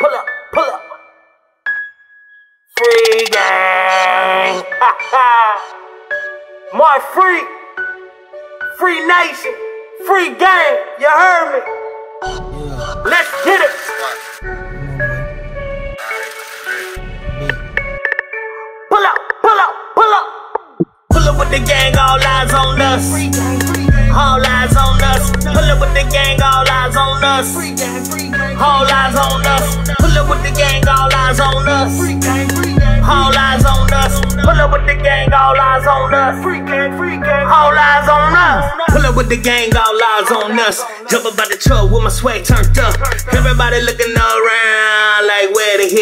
Pull up, pull up. Free gang. My free, free nation, free gang. You heard me? Let's get it. Pull up, pull up, pull up. Pull up with the gang, all eyes on us. All eyes on us. Pull up with the gang, all eyes on us. All eyes on us. Pull up with the gang, all eyes on us. All eyes on us. Pull up with the gang, all eyes on us. All eyes on us. Pull up with the gang, all eyes on us. Jump up by the truck with my swag turned up. Everybody looking around like where the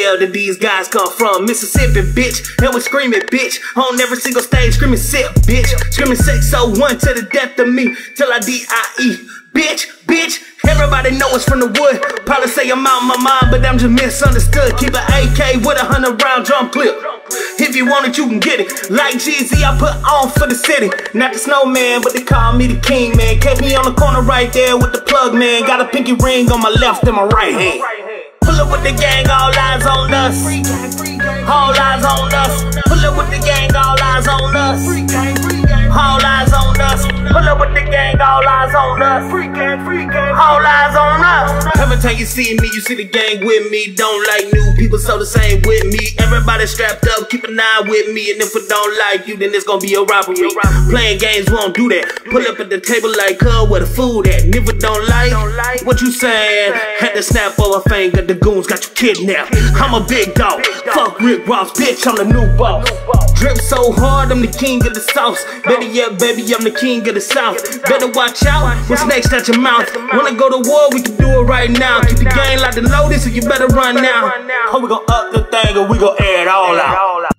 hell did these guys come from? Mississippi, bitch. And we screaming, bitch. On every single stage, screaming sip, bitch. Screaming sex so oh one to the death of me. Till I D.I.E. Bitch, bitch. Everybody know it's from the wood. Probably say I'm out my mind, but I'm just misunderstood. Keep an AK with a hundred round drum clip. If you want it, you can get it. Like Jeezy, I put on for the city. Not the snowman, but they call me the king, man. Catch me on the corner right there with the plug, man. Got a pinky ring on my left and my right hand. Pull up with the gang, all eyes on us. All eyes on us. Pull up with the gang, all eyes on us. Every time you see me, you see the gang with me. Don't like new people, so the same with me. Everybody strapped up, keep an eye with me. And if we don't like you, then it's gonna be a robbery. Playing games won't do that. Pull up at the table like, huh, where the food at? And if we don't like what you saying, had to snap over a finger, the goons got you kidnapped. I'm a big dog. Fuck Rick Ross, bitch, I'm the new boss. Drip so hard, I'm the king of the sauce. Better yet, baby, I'm the king of the south. Better watch out, what's next at your mouth? Wanna go to war, we can do it right now. Keep the game like the loaded, so you better run now. How we gon' up the thing or we gon' air it all out?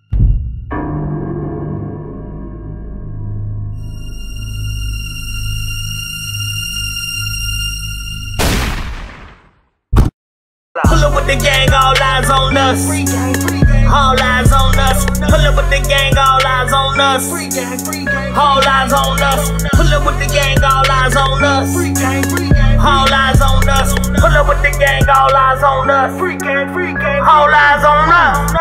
Pull up with the gang, all eyes on us. All eyes on us. Pull up with the gang, all eyes on us. All eyes on us. Pull up with the gang, all eyes on us. All eyes on us. All eyes on us. All eyes on us.